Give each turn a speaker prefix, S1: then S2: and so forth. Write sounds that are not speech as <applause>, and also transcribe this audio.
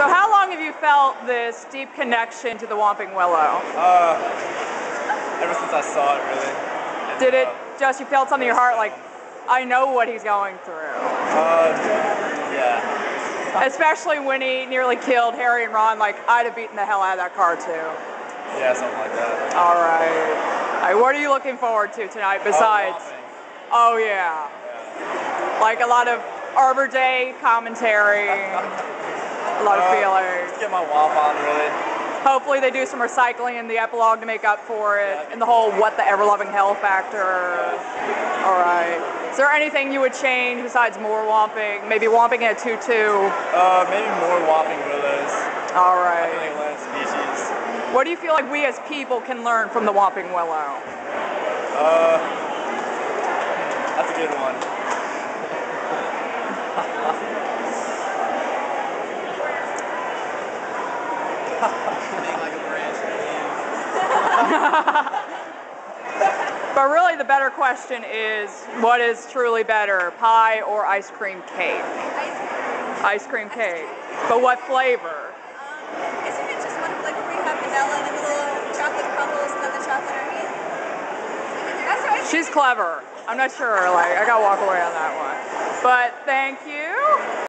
S1: So how long have you felt this deep connection to the Whomping Willow?
S2: Uh, ever since I saw it, really. And,
S1: Did it
S2: uh,
S1: just you felt something in your heart like I know what he's going through?
S2: Uh, yeah.
S1: Especially when he nearly killed Harry and Ron, like I'd have beaten the hell out of that car too.
S2: Yeah, something like that.
S1: All right. All right, what are you looking forward to tonight besides?
S2: Oh,
S1: Oh yeah. Like a lot of Arbor Day commentary, <laughs> a lot of
S2: Uh. Let's get my womp on, really.
S1: Hopefully they do some recycling in the epilogue to make up for it, and the whole what the ever loving hell factor. All right. Is there anything you would change besides more whomping? Maybe whomping at 2-2.
S2: Uh, maybe more whomping willows.
S1: All right.
S2: Feel species.
S1: What do you feel like we as people can learn from the whomping willow?
S2: Uh, that's a good one. Being like a branch
S1: But really, the better question is, what is truly better, pie or ice cream cake? Ice cream ice cream cake. But what flavor?
S3: Um, Isn't it just one flavor where you have vanilla and the little chocolate crumbles and then the chocolate underneath? That's I
S1: She's clever. I'm not sure. Like, I gotta walk away on that one. But thank you.